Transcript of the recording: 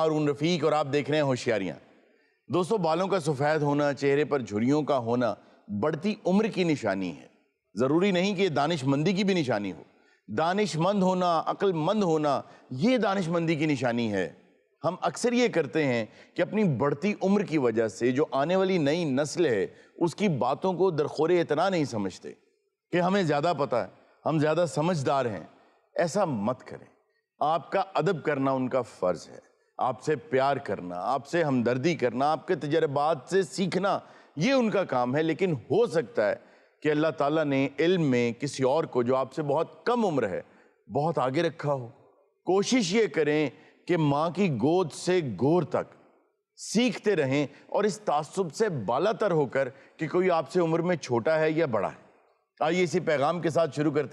हारून रफीक और आप देख रहे हैं होशियारियाँ। दोस्तों, बालों का सफ़ेद होना, चेहरे पर झुरियों का होना बढ़ती उम्र की निशानी है। ज़रूरी नहीं कि दानिशमंदी की भी निशानी हो। दानिशमंद होना, अक्लमंद होना, ये दानिशमंदी की निशानी है। हम अक्सर ये करते हैं कि अपनी बढ़ती उम्र की वजह से जो आने वाली नई नस्ल है, उसकी बातों को दरखोरे इतना नहीं समझते कि हमें ज़्यादा पता है, हम ज़्यादा समझदार हैं। ऐसा मत करें। आपका अदब करना उनका फ़र्ज़ है। आपसे प्यार करना, आपसे हमदर्दी करना, आपके तजर्बात से सीखना, ये उनका काम है। लेकिन हो सकता है कि अल्लाह ताला ने इल्म में किसी और को जो आपसे बहुत कम उम्र है, बहुत आगे रखा हो। कोशिश ये करें कि माँ की गोद से गोर तक सीखते रहें और इस तासुब से बालातर होकर कि कोई आपसे उम्र में छोटा है या बड़ा है। आइए इसी पैगाम के साथ शुरू करते